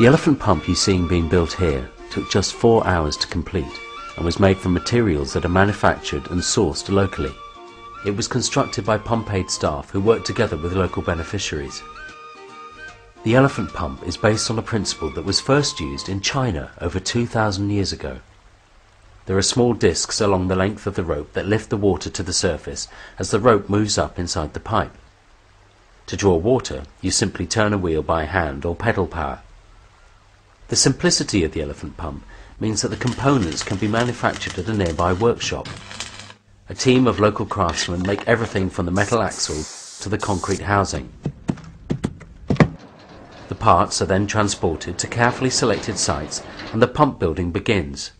The elephant pump you seeing being built here took just four hours to complete and was made from materials that are manufactured and sourced locally. It was constructed by Pump Aid staff who worked together with local beneficiaries. The elephant pump is based on a principle that was first used in China over 2,000 years ago. There are small discs along the length of the rope that lift the water to the surface as the rope moves up inside the pipe. To draw water, you simply turn a wheel by hand or pedal power. The simplicity of the elephant pump means that the components can be manufactured at a nearby workshop. A team of local craftsmen make everything from the metal axle to the concrete housing. The parts are then transported to carefully selected sites and the pump building begins.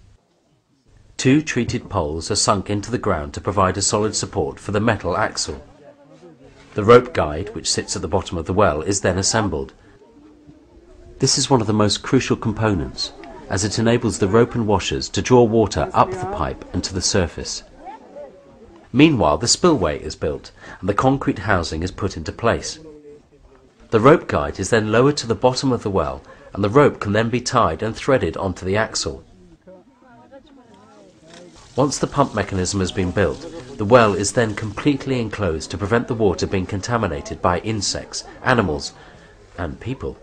Two treated poles are sunk into the ground to provide a solid support for the metal axle. The rope guide, which sits at the bottom of the well, is then assembled. This is one of the most crucial components, as it enables the rope and washers to draw water up the pipe and to the surface. Meanwhile, the spillway is built and the concrete housing is put into place. The rope guide is then lowered to the bottom of the well and the rope can then be tied and threaded onto the axle. Once the pump mechanism has been built, the well is then completely enclosed to prevent the water being contaminated by insects, animals and people.